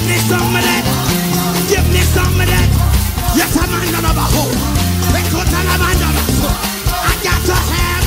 Give me some of that. Give me some of that. Yes, I'm under the hole. I got to have.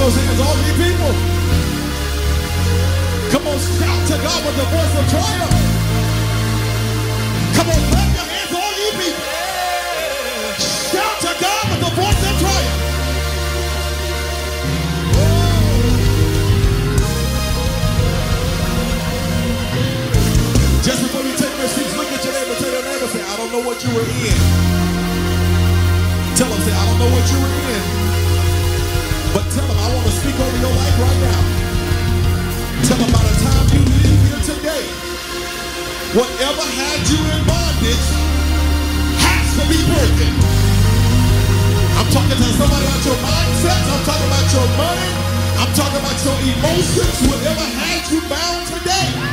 those hands, all you people. Come on, shout to God with the voice of triumph. Come on, clap your hands, all you people. Shout to God with the voice of triumph. Just before you take your seats, look at your neighbor, tell your neighbor, say, I don't know what you were in. Tell them, say, I don't know what you were in. Tell them by the time you leave here today, whatever had you in bondage has to be broken. I'm talking to somebody about your mindsets. I'm talking about your money. I'm talking about your emotions. Whatever had you bound today